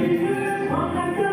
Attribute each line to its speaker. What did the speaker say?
Speaker 1: 其，我还歌。